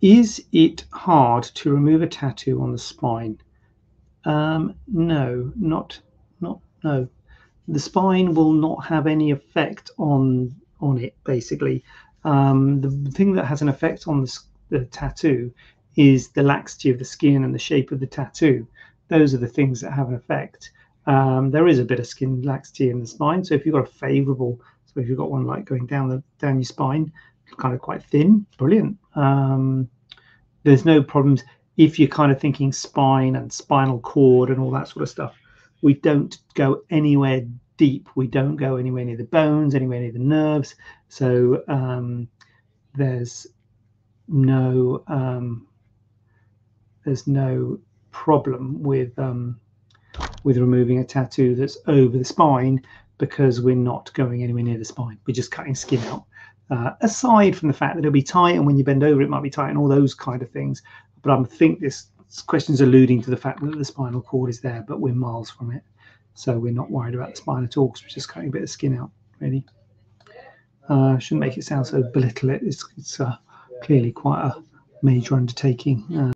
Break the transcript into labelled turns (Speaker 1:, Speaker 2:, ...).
Speaker 1: is it hard to remove a tattoo on the spine? Um, no, not not no. The spine will not have any effect on on it. Basically, um, the thing that has an effect on the, the tattoo is the laxity of the skin and the shape of the tattoo. Those are the things that have an effect. Um, there is a bit of skin laxity in the spine, so if you've got a favourable, so if you've got one like going down the down your spine, kind of quite thin, brilliant. Um, there's no problems if you're kind of thinking spine and spinal cord and all that sort of stuff. We don't go anywhere deep. We don't go anywhere near the bones, anywhere near the nerves. So um, there's no um, there's no problem with um, with removing a tattoo that's over the spine because we're not going anywhere near the spine. We're just cutting skin out. Uh, aside from the fact that it'll be tight and when you bend over it might be tight and all those kind of things. But I think this question is alluding to the fact that the spinal cord is there, but we're miles from it. So we're not worried about the spine at all because we're just cutting a bit of skin out, really. Uh, shouldn't make it sound so belittle it. It's, it's uh, clearly quite a major undertaking. Uh,